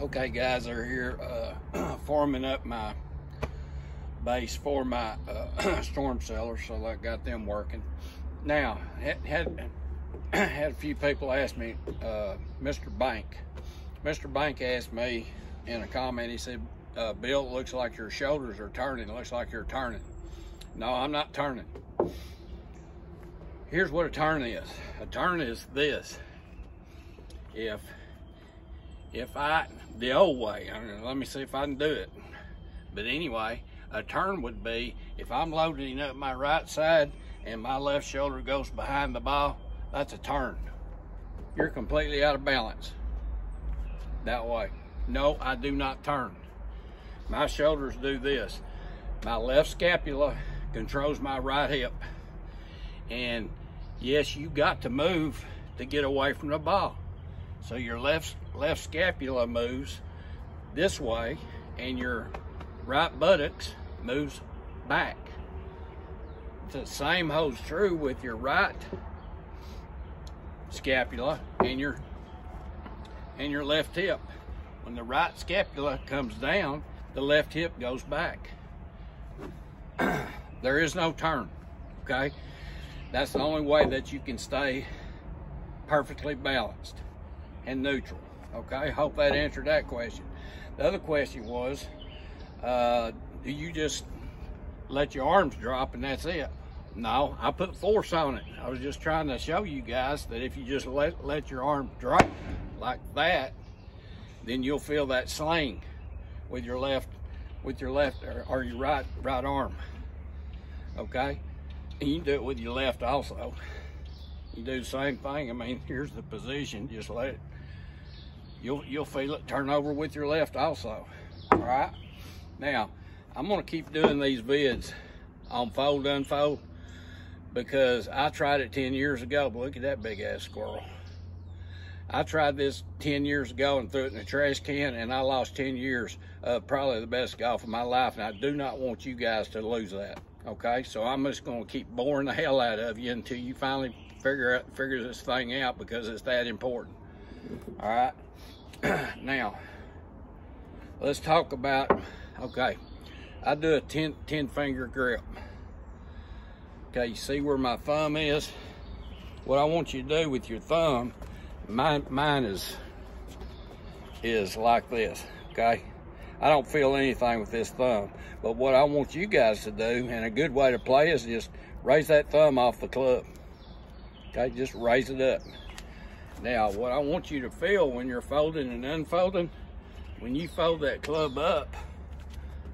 Okay guys, they're here uh, forming up my base for my uh, storm cellar, so I got them working. Now, had, had, a few people ask me, uh, Mr. Bank, Mr. Bank asked me in a comment, he said, uh, Bill, it looks like your shoulders are turning. It looks like you're turning. No, I'm not turning. Here's what a turn is. A turn is this. If if I, the old way, mean, let me see if I can do it. But anyway, a turn would be if I'm loading up my right side and my left shoulder goes behind the ball, that's a turn. You're completely out of balance that way. No, I do not turn. My shoulders do this. My left scapula controls my right hip. And yes, you got to move to get away from the ball. So your left left scapula moves this way and your right buttocks moves back. The same holds true with your right scapula and your and your left hip. When the right scapula comes down, the left hip goes back. there is no turn, okay? That's the only way that you can stay perfectly balanced and neutral. Okay, hope that answered that question. The other question was, uh, do you just let your arms drop and that's it? No, I put force on it. I was just trying to show you guys that if you just let, let your arm drop like that, then you'll feel that sling with your left, with your left or, or your right, right arm. Okay, and you can do it with your left also. You do the same thing. I mean, here's the position. Just let it you'll you'll feel it turn over with your left also. All right. Now, I'm gonna keep doing these vids on fold unfold because I tried it 10 years ago, but look at that big ass squirrel. I tried this 10 years ago and threw it in the trash can and I lost 10 years of probably the best golf of my life. And I do not want you guys to lose that. Okay. So I'm just going to keep boring the hell out of you until you finally figure out, figure this thing out because it's that important. All right. now, let's talk about, okay, I do a 10, 10 finger grip. Okay, you see where my thumb is? What I want you to do with your thumb, mine, mine is, is like this, okay? I don't feel anything with this thumb, but what I want you guys to do, and a good way to play is just raise that thumb off the club. Okay, just raise it up. Now, what I want you to feel when you're folding and unfolding, when you fold that club up,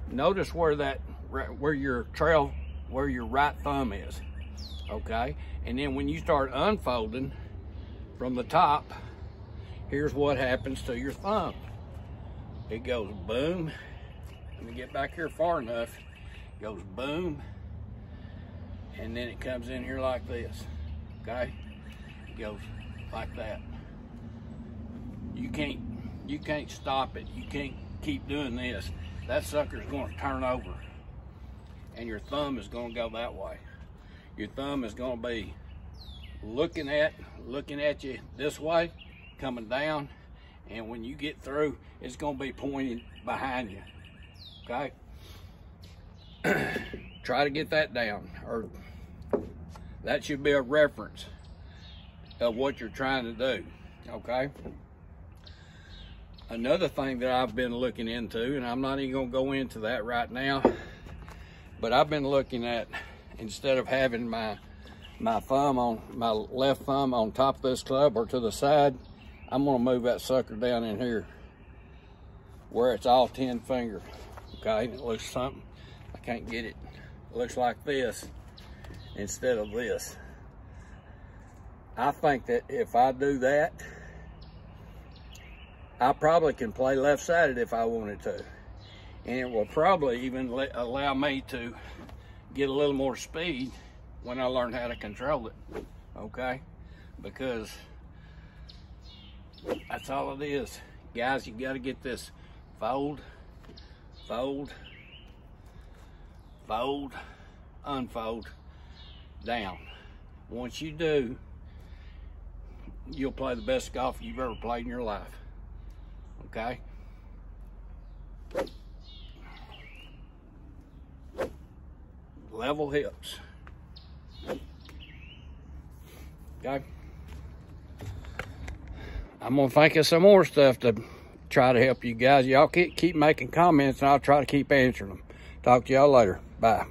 notice where that, where your trail, where your right thumb is, okay? And then when you start unfolding from the top, here's what happens to your thumb. It goes boom. Let me get back here far enough. It goes boom. And then it comes in here like this, okay? It goes like that. You can't you can't stop it. You can't keep doing this. That sucker's going to turn over. And your thumb is going to go that way. Your thumb is going to be looking at looking at you this way, coming down, and when you get through, it's going to be pointing behind you. Okay? Try to get that down or that should be a reference of what you're trying to do, okay? Another thing that I've been looking into, and I'm not even gonna go into that right now, but I've been looking at, instead of having my my thumb on, my left thumb on top of this club or to the side, I'm gonna move that sucker down in here where it's all 10 finger, okay? It looks something, I can't get it. It looks like this instead of this. I think that if I do that, I probably can play left-sided if I wanted to. And it will probably even allow me to get a little more speed when I learn how to control it, okay? Because that's all it is. Guys, you gotta get this fold, fold, fold, unfold down. Once you do, you'll play the best golf you've ever played in your life. Okay? Level hips. Okay? I'm going to think of some more stuff to try to help you guys. Y'all keep, keep making comments, and I'll try to keep answering them. Talk to y'all later. Bye.